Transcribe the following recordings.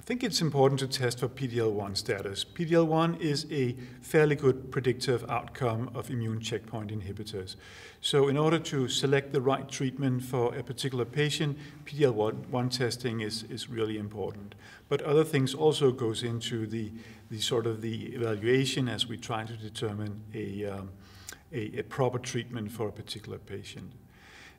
I think it's important to test for PD-L1 status. PD-L1 is a fairly good predictive outcome of immune checkpoint inhibitors. So in order to select the right treatment for a particular patient, PD-L1 testing is, is really important. But other things also goes into the, the sort of the evaluation as we try to determine a, um, a, a proper treatment for a particular patient.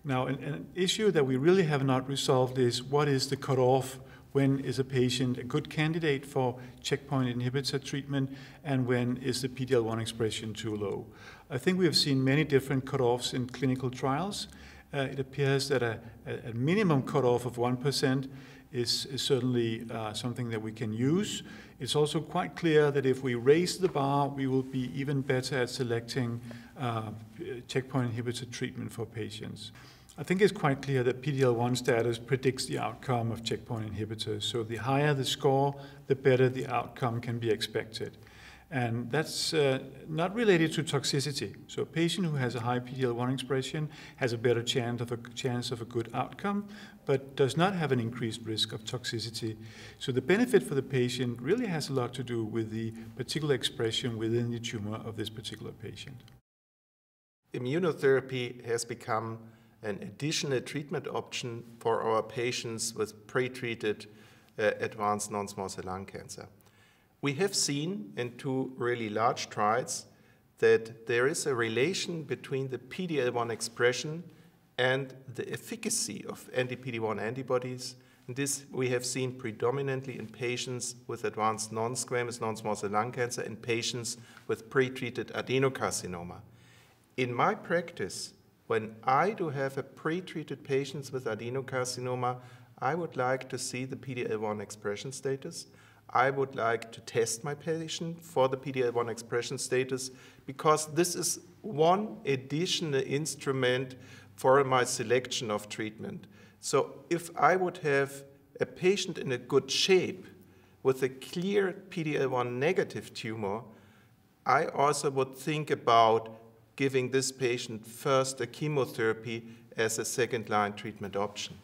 Now, an, an, issue that we really have not resolved is what is the cutoff when is a patient a good candidate for checkpoint inhibitor treatment, and when is the PD-L1 expression too low. I think we have seen many different cutoffs in clinical trials. Uh, it appears that a, a, minimum cutoff of 1% is, is certainly uh, something that we can use. It's also quite clear that if we raise the bar, we will be even better at selecting uh, checkpoint inhibitor treatment for patients. I think it's quite clear that PD-L1 status predicts the outcome of checkpoint inhibitors. So the higher the score, the better the outcome can be expected. And that's uh, not related to toxicity. So a patient who has a high PD-L1 expression has a better chance of a, chance of a good outcome, but does not have an increased risk of toxicity. So the benefit for the patient really has a lot to do with the particular expression within the tumor of this particular patient. Immunotherapy has become an additional treatment option for our patients with pre-treated uh, advanced non-small cell lung cancer. We have seen in two really large trials that there is a relation between the PD-L1 expression and the efficacy of anti-PD-1 antibodies. And this we have seen predominantly in patients with advanced non-squamous non-small cell lung cancer and patients with pre-treated adenocarcinoma. In my practice, when I do have a pre-treated patients with adenocarcinoma, I would like to see the PD-L1 expression status. I would like to test my patient for the PD-L1 expression status because this is one additional instrument for my selection of treatment. So if I would have a patient in a good shape with a clear PD-L1 negative tumor, I also would think about giving this patient first a chemotherapy as a second line treatment option.